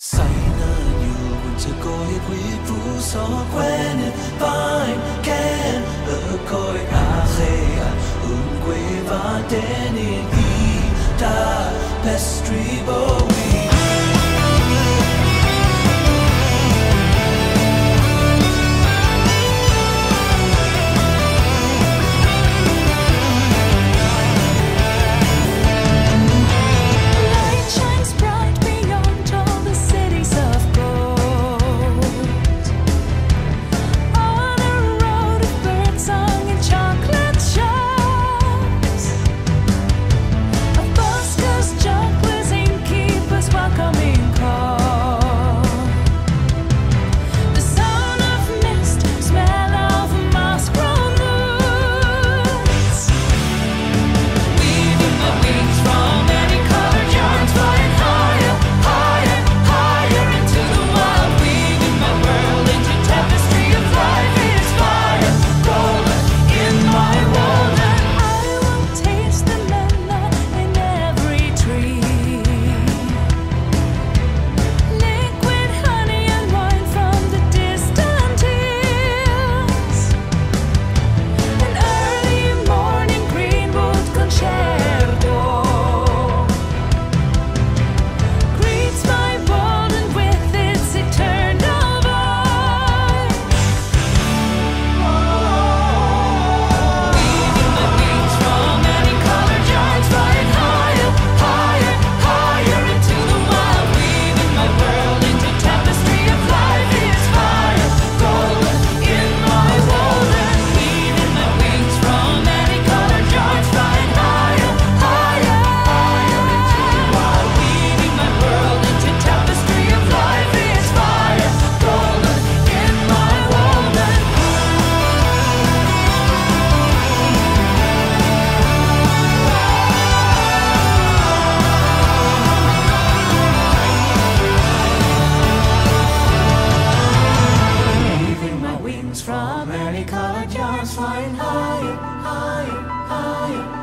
細難搖換著個氣會苦所慣人，Fine can 和蓋阿黑啊，換鬼把電影一打 Pastry Boy。from many colored yarns flying higher, higher, higher.